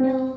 안녕.